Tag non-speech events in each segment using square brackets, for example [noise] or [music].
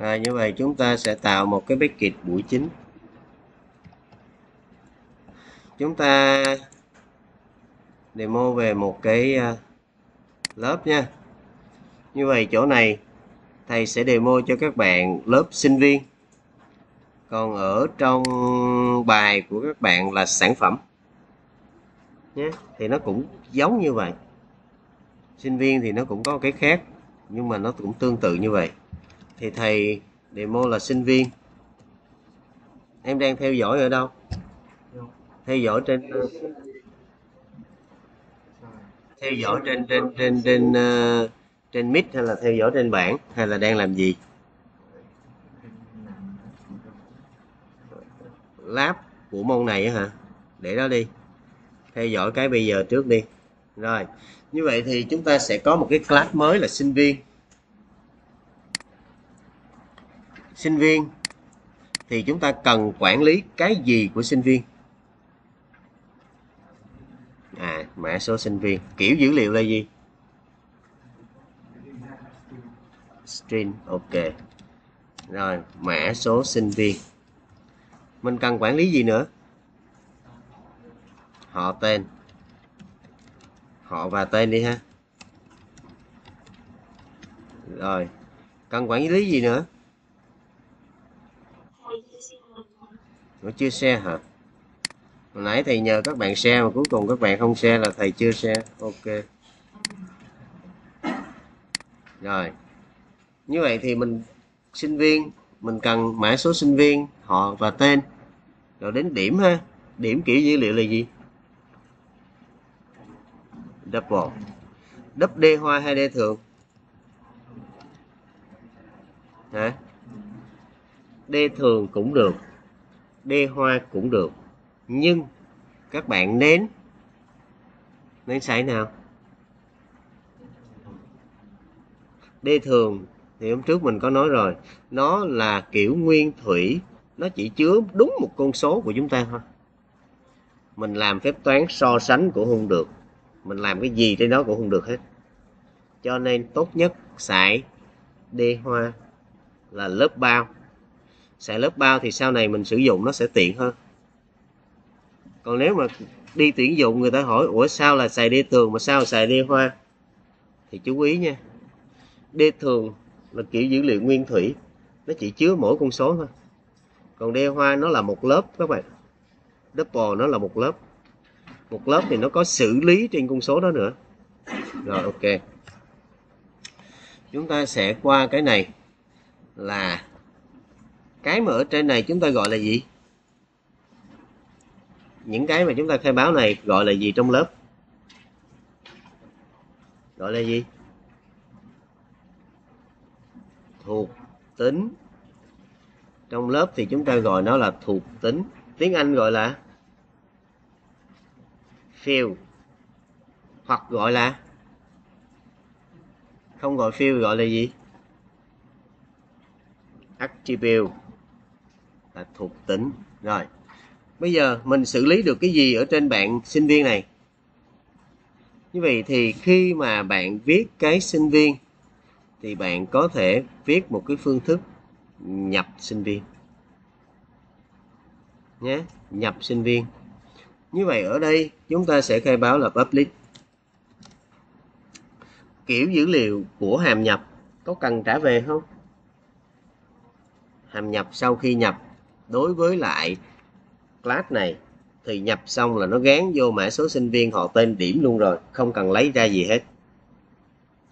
à, như vậy chúng ta sẽ tạo một cái package buổi chính. Chúng ta demo về một cái à, lớp nha. Như vậy chỗ này thầy sẽ demo cho các bạn lớp sinh viên. Còn ở trong bài của các bạn là sản phẩm. Nhé thì nó cũng giống như vậy. Sinh viên thì nó cũng có cái khác nhưng mà nó cũng tương tự như vậy thì thầy demo là sinh viên. Em đang theo dõi ở đâu? Theo dõi trên theo dõi trên trên trên trên uh, trên mic hay là theo dõi trên bảng hay là đang làm gì? Lab của môn này hả? Để đó đi. Theo dõi cái bây giờ trước đi. Rồi như vậy thì chúng ta sẽ có một cái class mới là sinh viên. Sinh viên, thì chúng ta cần quản lý cái gì của sinh viên? À mã số sinh viên. Kiểu dữ liệu là gì? String, ok. Rồi, mã số sinh viên. Mình cần quản lý gì nữa? Họ tên. Họ và tên đi ha. Rồi, cần quản lý gì nữa? Nó chưa share hả? Hồi nãy thầy nhờ các bạn share mà cuối cùng các bạn không share là thầy chưa share ok. Rồi. Như vậy thì mình, sinh viên, mình cần mã số sinh viên, họ và tên. Rồi đến điểm ha. Điểm kiểu dữ liệu là gì? Double. Đắp d hoa hay d thường hả? D thường cũng được d hoa cũng được. Nhưng các bạn nến nến sải nào? D thường, thì hôm trước mình có nói rồi, nó là kiểu nguyên thủy, nó chỉ chứa đúng một con số của chúng ta thôi. Mình làm phép toán so sánh cũng không được. Mình làm cái gì trên đó cũng không được hết. Cho nên tốt nhất xài D hoa là lớp bao xài lớp bao thì sau này mình sử dụng nó sẽ tiện hơn. Còn nếu mà đi tuyển dụng, người ta hỏi, ủa, sao là xài đê tường mà sao là xài đê hoa? Thì chú ý nha, Đê thường là kiểu dữ liệu nguyên thủy, nó chỉ chứa mỗi con số thôi. Còn đê hoa nó là một lớp các bạn, double nó là một lớp. Một lớp thì nó có xử lý trên con số đó nữa. Rồi, ok. Chúng ta sẽ qua cái này là cái mà ở trên này chúng ta gọi là gì? Những cái mà chúng ta khai báo này gọi là gì trong lớp? Gọi là gì? Thuộc tính. Trong lớp thì chúng ta gọi nó là thuộc tính. Tiếng anh gọi là field. Hoặc gọi là không gọi field, gọi là gì? Attribute là thuộc tính. Rồi, bây giờ mình xử lý được cái gì ở trên bạn sinh viên này? Như vậy thì khi mà bạn viết cái sinh viên, thì bạn có thể viết một cái phương thức nhập sinh viên. Nhé, nhập sinh viên. Như vậy ở đây chúng ta sẽ khai báo là public. Kiểu dữ liệu của hàm nhập có cần trả về không? Hàm nhập sau khi nhập đối với lại class này thì nhập xong là nó gán vô mã số sinh viên họ tên điểm luôn rồi không cần lấy ra gì hết.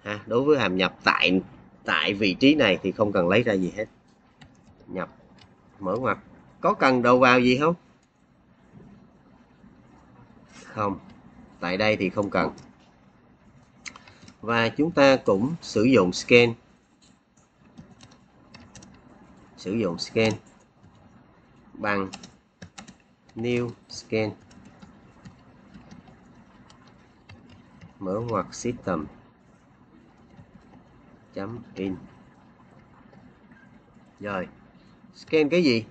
Ha, đối với hàm nhập tại tại vị trí này thì không cần lấy ra gì hết. Nhập mở ngoặc. Có cần đầu vào gì không? Không tại đây thì không cần. Và chúng ta cũng sử dụng scan. Sử dụng scan bằng new scan mở ngoặc system. Chấm in. Rồi. Scan cái gì?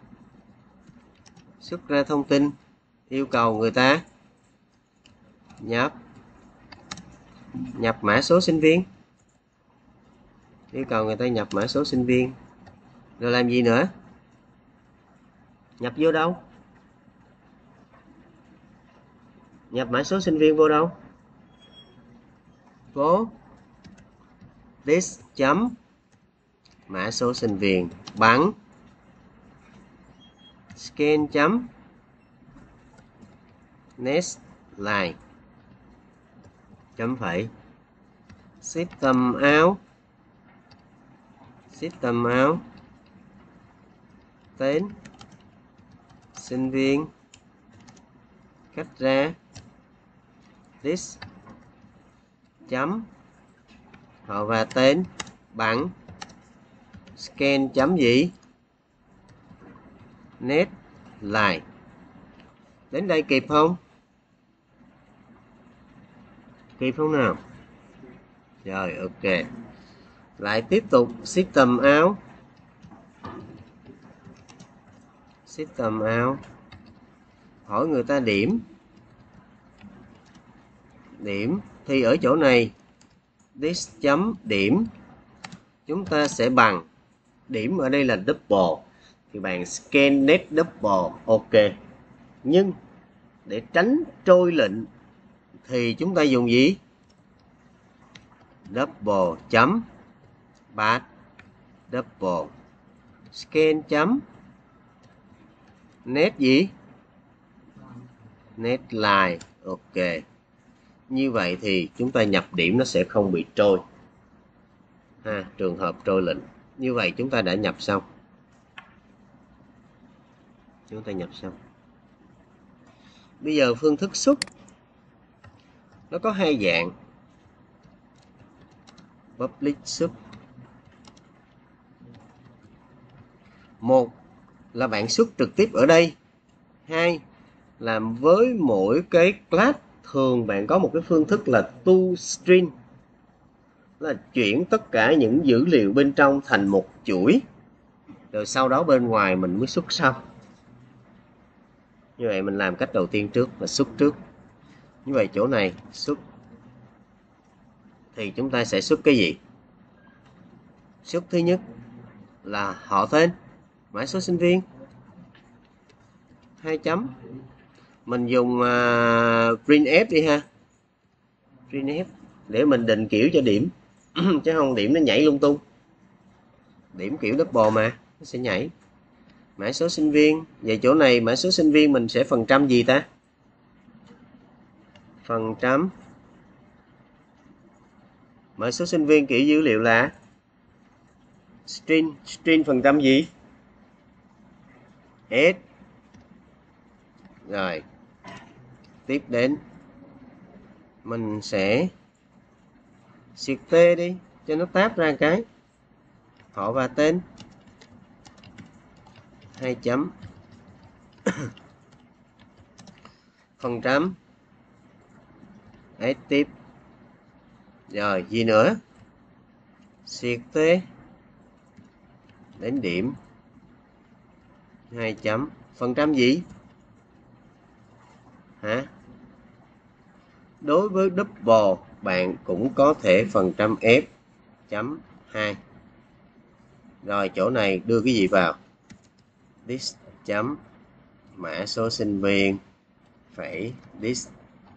Xuất ra thông tin, yêu cầu người ta nhập nhập mã số sinh viên. Yêu cầu người ta nhập mã số sinh viên. Rồi làm gì nữa? Nhập vô đâu? Nhập mã số sinh viên vô đâu? Vô. This chấm. Mã số sinh viên. Bằng. Scan chấm. Next line chấm phẩy. System out. System out. Tên sinh viên. Cách ra. This chấm. Họ và tên. Bằng. Scan chấm gì net. Lại. Đến đây kịp không? Kịp không nào? Rồi, ok. Lại tiếp tục system out system out hỏi người ta điểm. Điểm. Thì ở chỗ này, this chấm điểm, chúng ta sẽ bằng. Điểm ở đây là double. Thì bạn scan net double, ok. Nhưng, để tránh trôi lệnh, thì chúng ta dùng gì? Double chấm. Bát double. Scan chấm nét gì? Nét line ok. Như vậy thì chúng ta nhập điểm nó sẽ không bị trôi. Ha, trường hợp trôi lệnh. Như vậy chúng ta đã nhập xong. Chúng ta nhập xong. Bây giờ phương thức xuất. Nó có hai dạng. Public xuất. Một là bạn xuất trực tiếp ở đây. Hai là với mỗi cái class, thường bạn có một cái phương thức là to string là chuyển tất cả những dữ liệu bên trong thành một chuỗi. Rồi sau đó bên ngoài mình mới xuất sau như vậy mình làm cách đầu tiên trước là xuất trước. Như vậy chỗ này, xuất. Thì chúng ta sẽ xuất cái gì? Xuất thứ nhất là họ tên mã số sinh viên. Hai chấm. Mình dùng uh, f đi ha. Print f. Để mình định kiểu cho điểm. [clears throat] Chứ không điểm nó nhảy lung tung. Điểm kiểu double mà nó sẽ nhảy. Mã số sinh viên. Về chỗ này mã số sinh viên mình sẽ phần trăm gì ta? Phần trăm. Mã số sinh viên kiểu dữ liệu là string. String phần trăm gì? S rồi. Tiếp đến. Mình sẽ xịt t đi, cho nó táp ra cái. Họ và tên. Hai chấm. [coughs] Phần trăm. Ấy, tiếp. Rồi, gì nữa? Xịt t. Đến điểm hai chấm. Phần trăm gì? Hả? Đối với double, bạn cũng có thể phần trăm f. Chấm 2 rồi, chỗ này đưa cái gì vào? This chấm. Mã số sinh viên phẩy this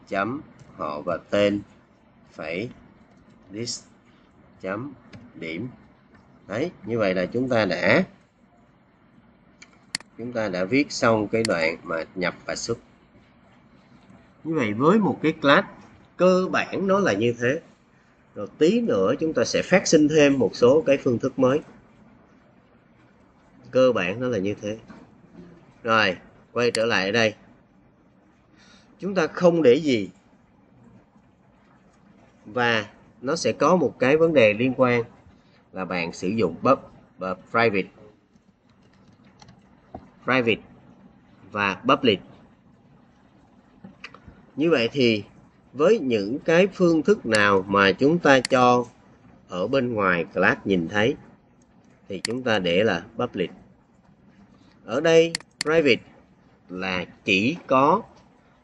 chấm họ và tên phẩy this chấm điểm. Đấy, như vậy là chúng ta đã chúng ta đã viết xong cái đoạn mà nhập và xuất. Như vậy với một cái class cơ bản nó là như thế. Rồi tí nữa chúng ta sẽ phát sinh thêm một số cái phương thức mới. Cơ bản nó là như thế. Rồi, quay trở lại ở đây. Chúng ta không để gì. Và nó sẽ có một cái vấn đề liên quan là bạn sử dụng pub và private private và public. Như vậy thì với những cái phương thức nào mà chúng ta cho ở bên ngoài class nhìn thấy, thì chúng ta để là public. Ở đây, private là chỉ có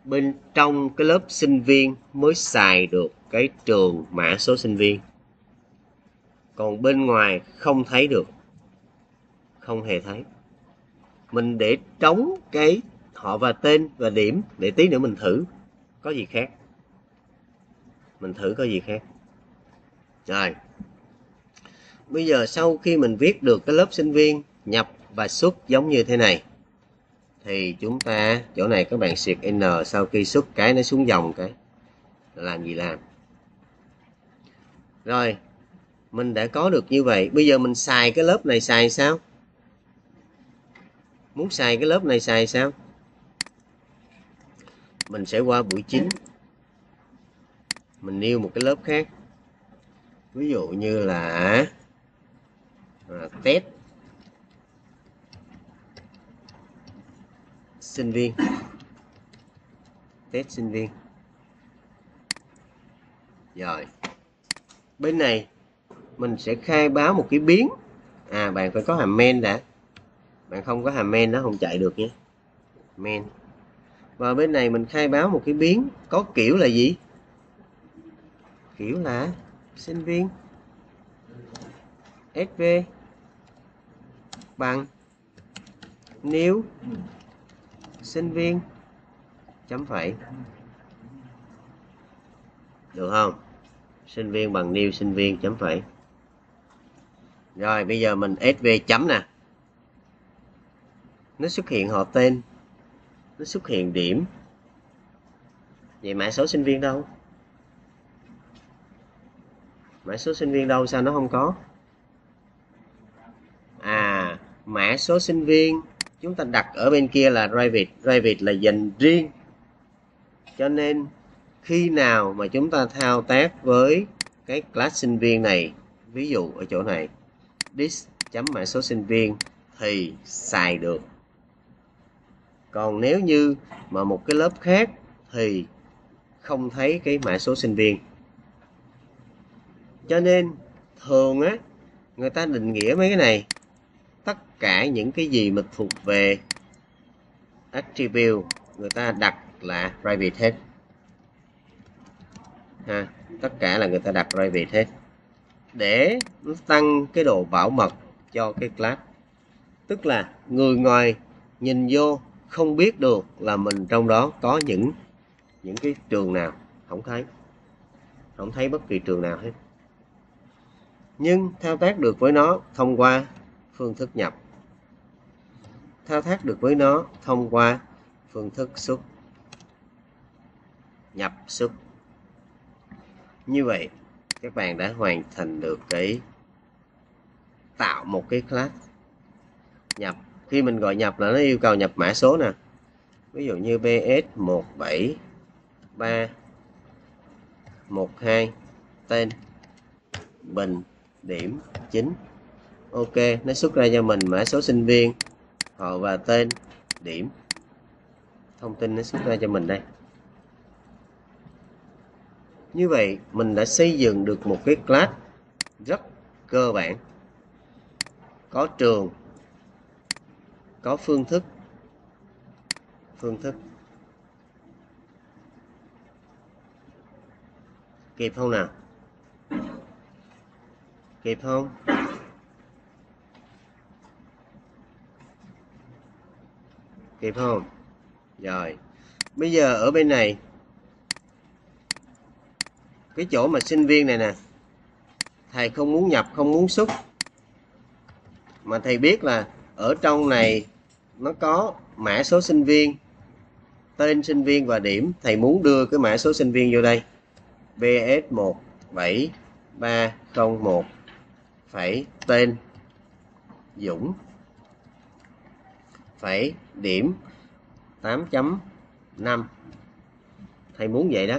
bên trong cái lớp sinh viên mới xài được cái trường mã số sinh viên. Còn bên ngoài không thấy được, không hề thấy mình để trống cái họ và tên và điểm để tí nữa mình thử. Có gì khác? Mình thử có gì khác? Rồi. Bây giờ sau khi mình viết được cái lớp sinh viên nhập và xuất giống như thế này, thì chúng ta, chỗ này các bạn xịt n, sau khi xuất cái nó xuống dòng cái làm gì làm? Rồi, mình đã có được như vậy. Bây giờ mình xài cái lớp này xài sao? Muốn xài cái lớp này xài sao? Mình sẽ qua buổi 9 mình nêu một cái lớp khác. Ví dụ như là à, test sinh viên. Test sinh viên. Rồi. Bên này mình sẽ khai báo một cái biến. À bạn phải có hàm men đã bạn không có hàm men nó không chạy được nhé. Men. Và bên này mình khai báo một cái biến có kiểu là gì? Kiểu là sinh viên. Sv bằng. Nếu sinh viên. Chấm phẩy. Được không? Sinh viên bằng new sinh viên, chấm phẩy. Rồi, bây giờ mình sv chấm nè nó xuất hiện họ tên. Nó xuất hiện điểm. Vậy mã số sinh viên đâu? Mã số sinh viên đâu? Sao nó không có? À mã số sinh viên chúng ta đặt ở bên kia là private. Private là dành riêng. Cho nên, khi nào mà chúng ta thao tác với cái class sinh viên này, ví dụ ở chỗ này, this chấm mã số sinh viên thì xài được còn nếu như mà một cái lớp khác thì không thấy cái mã số sinh viên. Cho nên thường á, người ta định nghĩa mấy cái này, tất cả những cái gì mà thuộc về attribute người ta đặt là private hết ha, tất cả là người ta đặt private hết để nó tăng cái độ bảo mật cho cái class. Tức là người ngoài nhìn vô không biết được là mình trong đó có những những cái trường nào. Không thấy. Không thấy bất kỳ trường nào hết. Nhưng thao tác được với nó thông qua phương thức nhập. Thao tác được với nó thông qua phương thức xuất. Nhập, xuất. Như vậy, các bạn đã hoàn thành được cái, tạo một cái class nhập khi mình gọi nhập là nó yêu cầu nhập mã số nè. Ví dụ như bs 173 12 tên, bình, điểm chín ok, nó xuất ra cho mình mã số sinh viên, họ và tên, điểm. Thông tin nó xuất ra cho mình đây. Như vậy, mình đã xây dựng được một cái class rất cơ bản. Có trường có phương thức. Phương thức. Kịp không nào? Kịp không? Kịp không? Rồi. Bây giờ ở bên này. Cái chỗ mà sinh viên này nè. Thầy không muốn nhập, không muốn xuất. Mà thầy biết là ở trong này nó có mã số sinh viên, tên sinh viên và điểm. Thầy muốn đưa cái mã số sinh viên vô đây. Bs 17301 phải tên Dũng, phải điểm 8.5 thầy muốn vậy đó.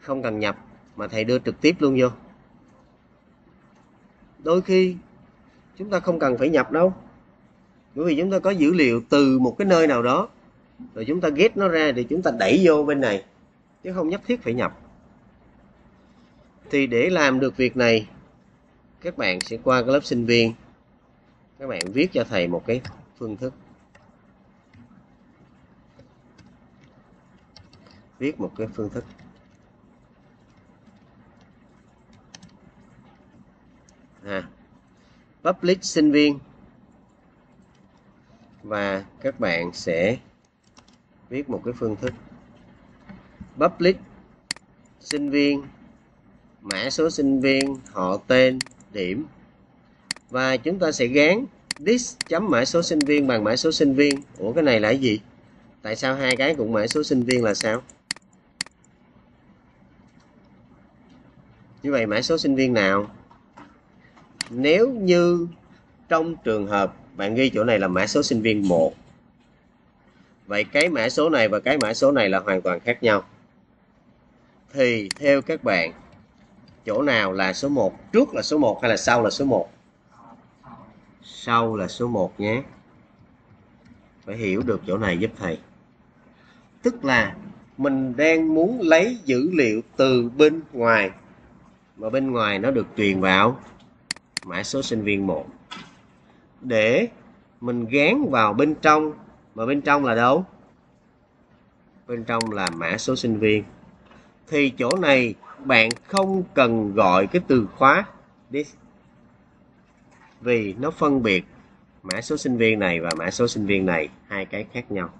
Không cần nhập mà thầy đưa trực tiếp luôn vô. Đôi khi chúng ta không cần phải nhập đâu. Bởi vì chúng ta có dữ liệu từ một cái nơi nào đó, rồi chúng ta ghét nó ra thì chúng ta đẩy vô bên này, chứ không nhất thiết phải nhập. Thì để làm được việc này, các bạn sẽ qua cái lớp sinh viên. Các bạn viết cho thầy một cái phương thức. Viết một cái phương thức. À public sinh viên. Và các bạn sẽ viết một cái phương thức. Public sinh viên, mã số sinh viên, họ tên, điểm. Và chúng ta sẽ gán this chấm mã số sinh viên bằng mã số sinh viên. Ủa, cái này là cái gì? Tại sao hai cái cũng mã số sinh viên là sao? Như vậy, mã số sinh viên nào? Nếu như trong trường hợp bạn ghi chỗ này là mã số sinh viên 1 vậy cái mã số này và cái mã số này là hoàn toàn khác nhau. Thì theo các bạn, chỗ nào là số 1 trước là số 1 hay là sau là số 1 sau là số 1 nhé. Phải hiểu được chỗ này giúp thầy. Tức là mình đang muốn lấy dữ liệu từ bên ngoài, mà bên ngoài nó được truyền vào mã số sinh viên 1 để mình gán vào bên trong, mà bên trong là đâu? Bên trong là mã số sinh viên. Thì chỗ này bạn không cần gọi cái từ khóa this vì nó phân biệt mã số sinh viên này và mã số sinh viên này, hai cái khác nhau.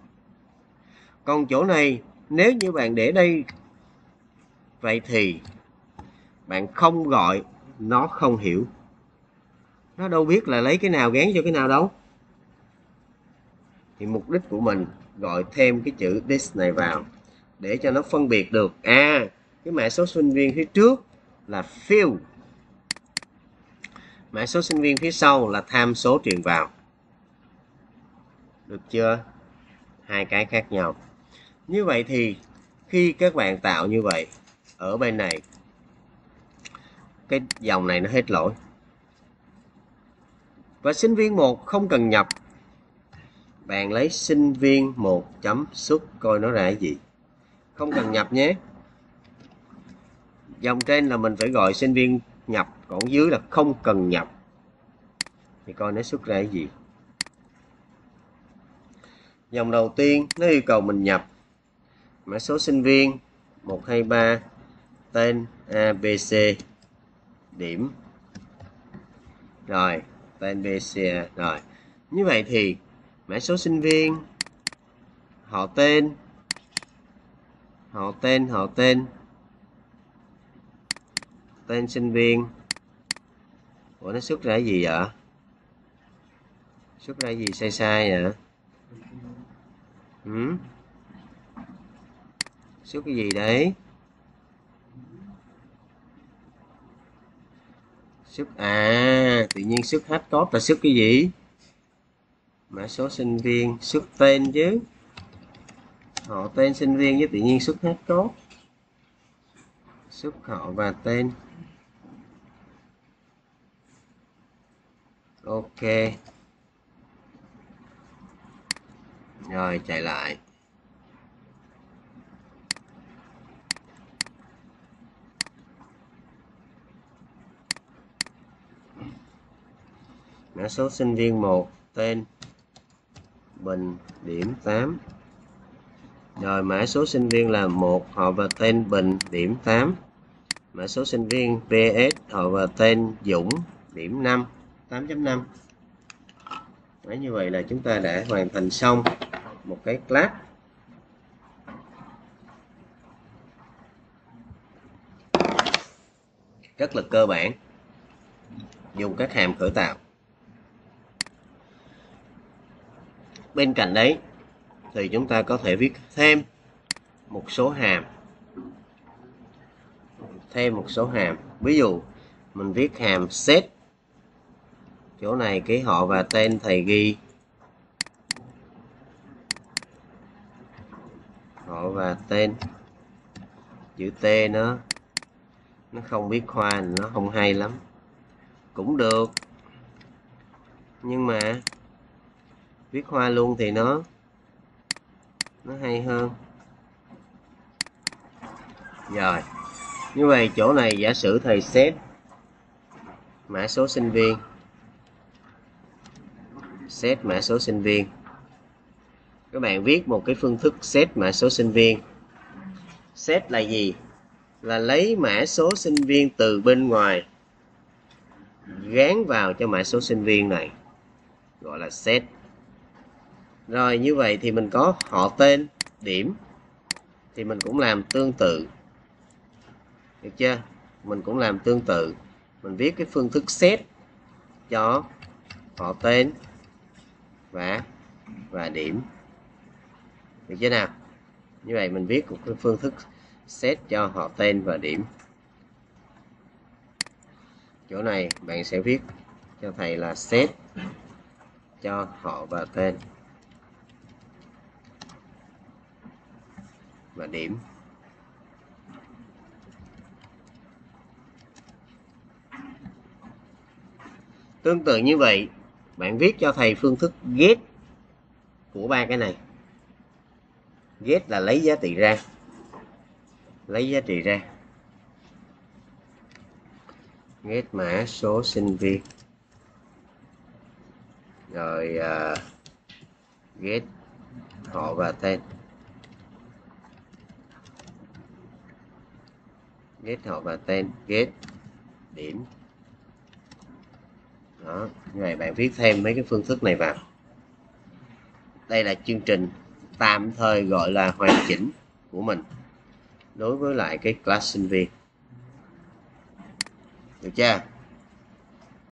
Còn chỗ này, nếu như bạn để đây, vậy thì bạn không gọi, nó không hiểu nó đâu biết là lấy cái nào gán cho cái nào đâu. Thì mục đích của mình gọi thêm cái chữ this này vào để cho nó phân biệt được. À cái mã số sinh viên phía trước là fill mã số sinh viên phía sau là tham số truyền vào. Được chưa? Hai cái khác nhau. Như vậy thì khi các bạn tạo như vậy, ở bên này, cái dòng này nó hết lỗi và sinh viên 1 không cần nhập. Bạn lấy sinh viên 1 chấm xuất coi nó ra cái gì. Không cần nhập nhé. Dòng trên là mình phải gọi sinh viên nhập, còn dưới là không cần nhập. Thì coi nó xuất ra cái gì. Dòng đầu tiên, nó yêu cầu mình nhập. Mã số sinh viên 123 tên ABC điểm. Rồi tên rồi. Như vậy thì mã số sinh viên, họ tên họ tên họ tên tên sinh viên. Ủa, nó xuất ra gì vậy? Xuất ra gì sai sai vậy? Ừ? xuất cái gì đấy? Sức à tự nhiên sức hết tốt là sức cái gì? Mã số sinh viên xuất tên chứ. Họ tên sinh viên với tự nhiên xuất hết cốt xuất họ và tên. Ok. Rồi, chạy lại. Mã số sinh viên 1 tên Bình điểm 8 rồi mã số sinh viên là một họ và tên Bình điểm 8 mã số sinh viên PS họ và tên Dũng điểm 5 8.5 Đấy, như vậy là chúng ta đã hoàn thành xong một cái class. Rất là cơ bản. Dùng các hàm khởi tạo. Bên cạnh đấy, thì chúng ta có thể viết thêm một số hàm. Thêm một số hàm. Ví dụ, mình viết hàm set chỗ này cái họ và tên thầy ghi. Họ và tên. Chữ T nó nó không biết khoa, nó không hay lắm. Cũng được. Nhưng mà viết hoa luôn thì nó nó hay hơn. Rồi, như vậy chỗ này giả sử thầy xếp mã số sinh viên. Xét mã số sinh viên. Các bạn viết một cái phương thức xét mã số sinh viên. Xét là gì? Là lấy mã số sinh viên từ bên ngoài, gán vào cho mã số sinh viên này, gọi là set rồi, như vậy thì mình có họ tên, điểm, thì mình cũng làm tương tự. Được chưa? Mình cũng làm tương tự. Mình viết cái phương thức set cho họ tên và và điểm. Được chưa nào? Như vậy mình viết một cái phương thức set cho họ tên và điểm. Chỗ này bạn sẽ viết cho thầy là set cho họ và tên. Và điểm. Tương tự như vậy bạn viết cho thầy phương thức get của ba cái này. Get là lấy giá trị ra. Lấy giá trị ra. Get mã số sinh viên. Rồi à, uh, get họ và tên. Get họ và tên get điểm. Đó, như vậy bạn viết thêm mấy cái phương thức này vào. Đây là chương trình tạm thời gọi là hoàn chỉnh của mình đối với lại cái class sinh viên. Được chưa?